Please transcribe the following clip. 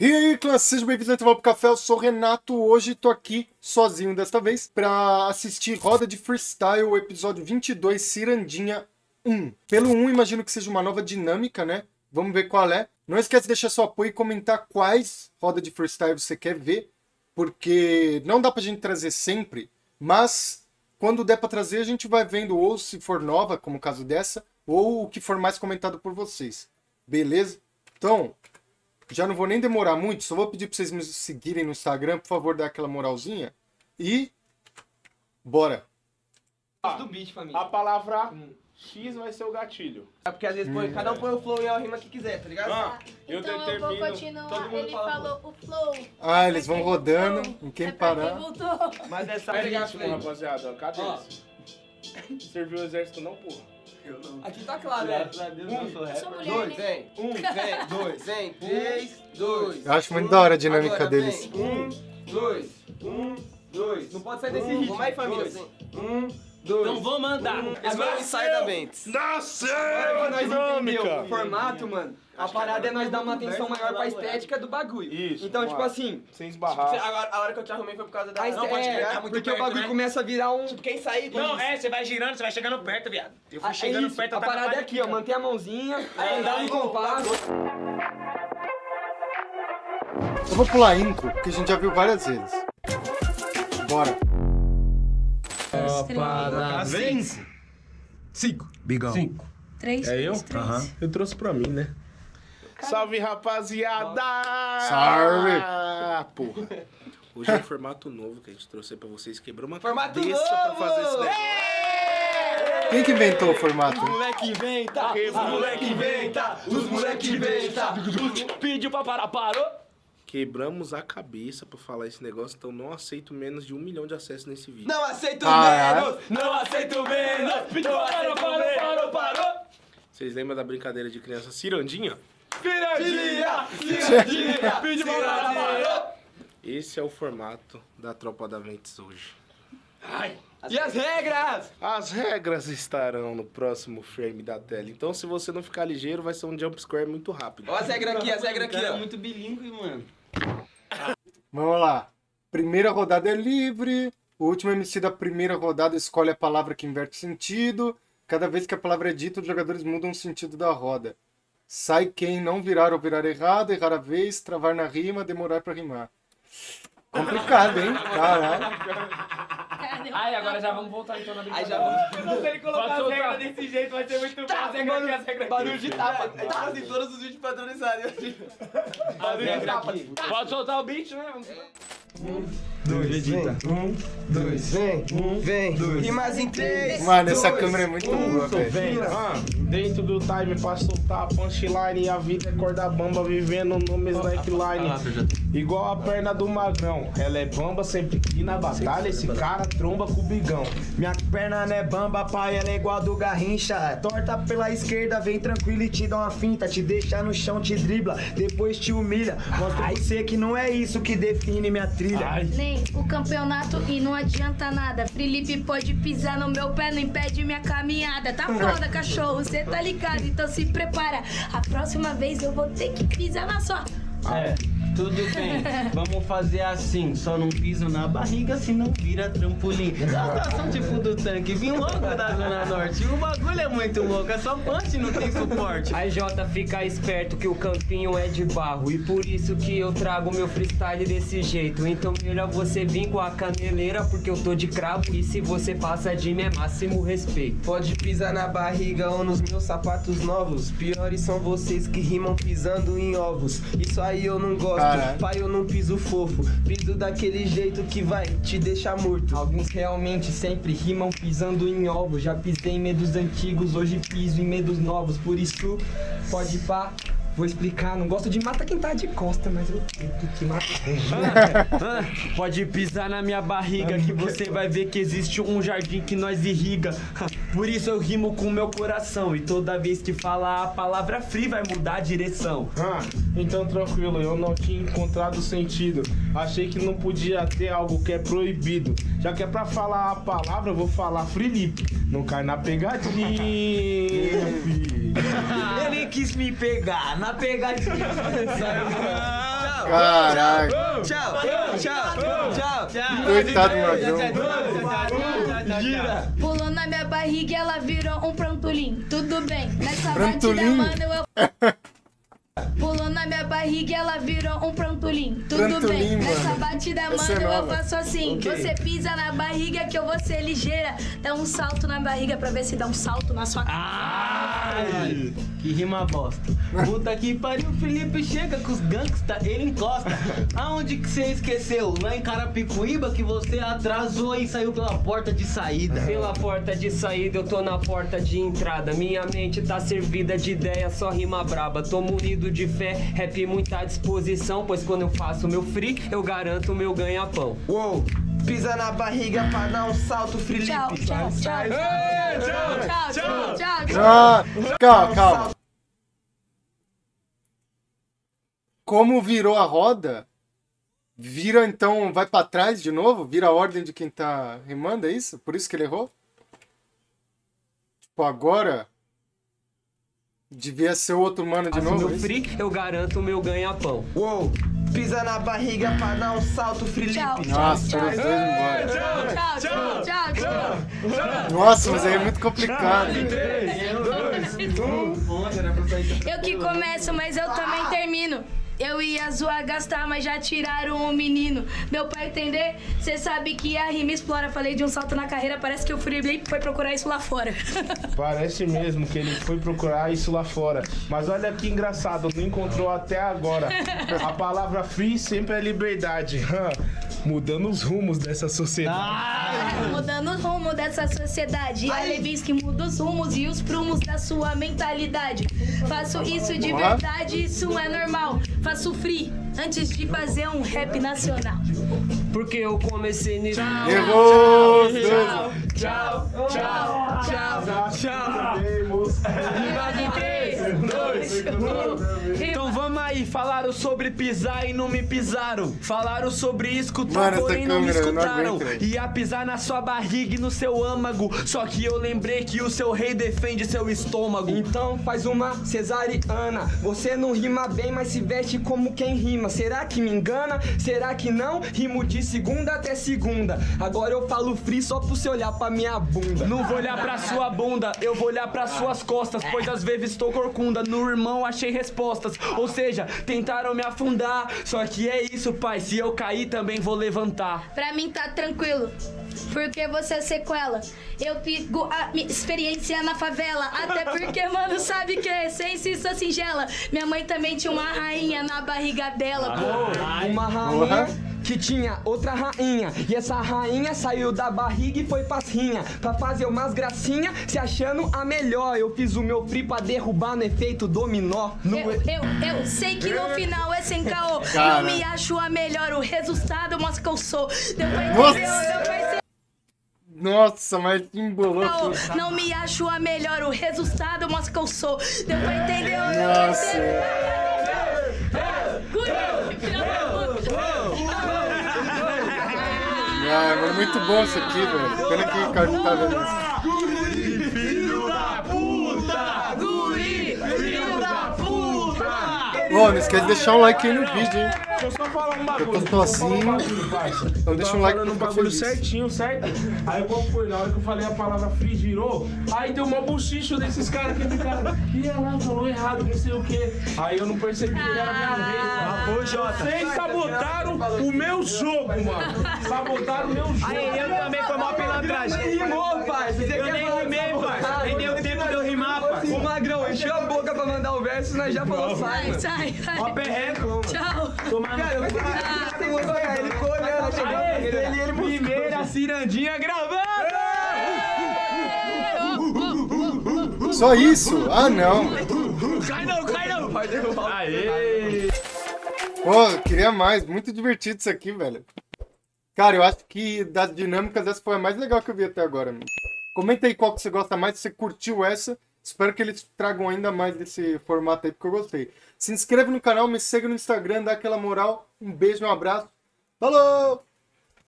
E aí, classe, sejam bem-vindos ao Intervalo pro Café. Eu sou o Renato. Hoje tô aqui sozinho desta vez pra assistir Roda de Freestyle, episódio 22, Cirandinha 1. Pelo 1, imagino que seja uma nova dinâmica, né? Vamos ver qual é. Não esquece de deixar seu apoio e comentar quais Roda de Freestyle você quer ver, porque não dá pra gente trazer sempre, mas quando der pra trazer, a gente vai vendo ou se for nova, como o caso dessa, ou o que for mais comentado por vocês. Beleza? Então, já não vou nem demorar muito, só vou pedir para vocês me seguirem no Instagram, por favor, dar aquela moralzinha. E bora. do beat, família. A palavra X vai ser o gatilho. É porque às vezes põe, cada um põe o flow e a rima que quiser, tá ligado? Ah, eu então eu vou continuar. todo mundo Ele fala falou o flow. Ah, É eles vão rodando, em quem é parar. Quem voltou. Mas essa É ritmo, rapaziada. Cadê Ó. isso? Serviu o exército não, porra. Aqui tá claro, né? Eu sou mulher, Dois, né? vem. Um, vem. Dois, vem. Três, dois. Eu acho muito da hora a dinâmica Agora, deles. vem. Um, dois. Um, dois. Não pode sair desse ritmo. Vamos aí, família. dois. Um, dois. Então vamos andar. Esse foi o ensaio da Ventes. Nasceu Agora que a nós entendeu dinâmica! o formato, mano, a parada é nós dar uma atenção maior pra estética do bagulho. Isso, Então, tipo assim, Sem esbarrar. Agora, a hora que eu te arrumei foi por causa da... Ah, não, pode é, tá muito porque perto, o bagulho né? começa a virar um... Tipo, quem sair. Não, é, você vai girando, você vai chegando perto, viado. Eu fui Ah, é chegando isso, perto, a tava parada é aqui, ó, manter a mãozinha, Aí, andar em compasso. Eu vou pular intro, porque a gente já viu várias vezes. Bora. Parabéns. Cinco. Bigão. Cinco. Três, É eu? Aham. Eu trouxe pra mim, né? Salve, rapaziada! Salve! Ah, porra. Hoje é um formato novo que a gente trouxe aí pra vocês. Quebrou uma Formato cabeça pra novo! fazer esse negócio. Quem que inventou o formato? Moleque inventa, os moleque inventa, os moleque inventa. Pediu pra parar, parou. Quebramos a cabeça pra falar esse negócio, então não aceito menos de um milhão de acessos nesse vídeo. Não aceito Caralho. menos, não aceito menos, não aceito menos. Parou, parou, Vocês lembram da brincadeira de criança cirandinha? Pediu pra parar, parou. Esse é o formato da Tropa da Ventes hoje. E as regras? As regras estarão no próximo frame da tela, então se você não ficar ligeiro, vai ser um jump square muito rápido. Ó as regras aqui, as regras aqui, ó. muito bilíngue, mano. Vamos lá. Primeira rodada é livre. O último MC da primeira rodada escolhe a palavra que inverte sentido. Cada vez que a palavra é dita, os jogadores mudam o sentido da roda. Sai quem não virar ou virar errado, errar a vez, travar na rima, demorar pra rimar. Complicado, hein? Caralho. Aí, agora já vamos voltar então na Aí brincadeira. já vamos. Se ele colocar as regras desse jeito, vai ser muito bom. As regras aqui, as regras aqui. Barulho de tapa. Tá assim, todos os vídeos patronizados. As regras aqui. Pode soltar o beat, né? Vamos- Dois. Edita. Um, dois. Vem, vem. Rimas em três. Mano, essa dois, câmera é muito um. boa, velho. Vem, ah, dentro do time pra soltar a punchline, a vida é corda bamba, vivendo no slackline. Igual a perna do magrão, ela é bamba sempre que na batalha, esse cara tromba com o bigão. Minha perna não é bamba, pai, ela é igual a do Garrincha. Torta pela esquerda, vem tranquilo e te dá uma finta. Te deixa no chão, te dribla, depois te humilha. Mostra pra você que não é isso que define minha trilha. Nem o campeonato e não adianta nada. Felipe pode pisar no meu pé, não impede minha caminhada. Tá foda, cachorro, cê tá ligado, então se prepara. A próxima vez eu vou ter que pisar na sua. É, tudo bem. Vamos fazer assim. Só não piso na barriga, senão vira trampolim. Situação tipo do tanque, vim logo da Zona Norte. O bagulho é muito louco, é só punch, não tem suporte. Aí Jota fica esperto que o campinho é de barro E por isso que eu trago meu freestyle desse jeito Então melhor você vir com a caneleira porque eu tô de cravo E se você passa de mim é máximo respeito Pode pisar na barriga ou nos meus sapatos novos. Piores são vocês que rimam pisando em ovos. Isso aí eu não gosto. Caralho. Pai, eu não piso fofo. Piso daquele jeito que vai te deixar morto. Alguns realmente sempre rimam pisando em ovos Já pisei em medos antigos, hoje piso em medos novos Por isso, pode pá, Vou explicar, não gosto de matar quem tá de costa, mas eu tenho que matar. Pode pisar na minha barriga que você vai ver que existe um jardim que nós irriga. Por isso eu rimo com meu coração e toda vez que falar a palavra free vai mudar a direção. Ah, então tranquilo, eu não tinha encontrado sentido. Achei que não podia ter algo que é proibido. Já que é pra falar a palavra, eu vou falar Felipe. Não cai na pegadinha, quis me pegar na pegadinha. Caralho. Tchau, tchau, tchau. Coitado do Magrão. Gira. Pulou na minha barriga e ela virou um prantolim. Tudo bem, nessa Prantolim? batida, mano, eu. Pulou na minha barriga e ela virou um prantolim. Tudo Prantolim, bem, mano. nessa batida, Essa mano, é eu faço assim. Você pisa na barriga que eu vou ser ligeira. Dá um salto na barriga pra ver se dá um salto na sua cara. Ai, que rima bosta. Puta que pariu, Felipe chega com os gangsta, ele encosta. Aonde que você esqueceu? Lá em Carapicuíba que você atrasou e saiu pela porta de saída. Pela porta de saída, eu tô na porta de entrada. Minha mente tá servida de ideia, só rima braba. Tô munido de fé, rap muita disposição. Pois quando eu faço meu free, eu garanto meu ganha-pão. Uou, pisa na barriga pra dar um salto, Felipe. Tchau, tchau, tchau. Tchau, tchau, tchau, tchau. Calma, calma. Como virou a roda, vira então, vai pra trás de novo? Vira a ordem de quem tá rimando, é isso? Por isso que ele errou? Tipo, agora devia ser o outro mano de Faço novo? é meu isso? free, eu garanto meu ganha-pão. Uou, pisa na barriga pra dar um salto, Felipe. Tchau, Nossa, foram os dois embora. tchau, tchau, tchau, tchau. Nossa, mas aí é muito complicado. Eu que começo, mas eu também termino. Eu ia zoar, gastar, mas já tiraram o menino. Meu pai entender, cê sabe que a rima explora. Falei de um salto na carreira, parece que o Free foi procurar isso lá fora. Parece mesmo que ele foi procurar isso lá fora. Mas olha que engraçado, não encontrou até agora. A palavra free sempre é liberdade. Mudando os rumos dessa sociedade. Mudando o rumo dessa sociedade. A Levinsky muda os rumos e os prumos da sua mentalidade. Faço isso de verdade, isso é normal. Faço free antes de fazer um rap nacional. Porque eu comecei nisso. Errou os dois. Tchau, tchau, tchau, tchau. Então vamos aí, falaram sobre pisar e não me pisaram. Falaram sobre escutar, Mano, porém não me não escutaram. velho. Ia pisar na sua barriga e no seu âmago. Só que eu lembrei que o seu rei defende seu estômago. Então faz uma cesariana. Você não rima bem, mas se veste como quem rima. Será que me engana? Será que não? Rimo de segunda até segunda. Agora eu falo free só pra você olhar pra minha bunda. Não vou olhar pra sua bunda, eu vou olhar pra suas costas. Pois às vezes estou corcunda. No irmão achei respostas. Ou seja, tentaram me afundar. Só que é isso, pai. Se eu cair, também vou levantar. Pra mim tá tranquilo. Porque você é sequela. Eu digo a minha experiência na favela. Até porque, mano, sabe que a essência isso é singela. Minha mãe também tinha uma rainha na barriga dela. Uma Porra. rainha que tinha outra rainha. E essa rainha saiu da barriga e foi pras rinha. Pra fazer umas gracinha, se achando a melhor. Eu fiz o meu free pra derrubar no efeito dominó. No Eu, eu, eu sei que no final é sem caô. Cara. Não me acho a melhor, o resultado mostra que eu sou. Deu pra Nossa. entender, deu pra ser Nossa, mas embolou tudo. Não me acho a melhor, o resultado mostra que eu sou. Deu pra entender, Nossa. entender. Filha da puta. Ah, mas muito bom isso aqui, velho. Pena que o cara não tá vendo isso. Ô, não esquece de deixar um like aí no vídeo, hein? Deixa eu só falar um bagulho. Eu tô um bagulho, parça. Então Eu deixa um like ficar bagulho certinho, certo? Aí qual foi? Na hora que eu falei a palavra free girou, aí deu uma bochicho desses caras que ficaram. Ih, olha lá, falou errado, não sei o quê. Aí eu não percebi que era minha vez, mano. Ô, Jota. Vocês sabotaram o meu jogo, mano. Sabotaram o meu jogo. Aí eu também foi uma pilantragem. rimou, pai. Você Eu nem rimei, pai. Nem deu tempo de eu rimar, pai. O Magrão encheu a boca verso, nós já falou sai. Sai, sai. Ó, perreco. Tchau. Cara, eu ele ficou olhando, chegou ele e ele Primeira cirandinha gravada! Só isso? Ah, não. Cai não, cai não. Vai derrubar. Aê. Pô, queria mais. Muito divertido isso aqui, velho. Cara, eu acho que das dinâmicas essa foi a mais legal que eu vi até agora. Mano. Comenta aí qual que você gosta mais, se você curtiu essa. Espero que eles tragam ainda mais desse formato aí, porque eu gostei. Se inscreve no canal, me segue no Instagram, dá aquela moral. Um beijo, um abraço. Falou!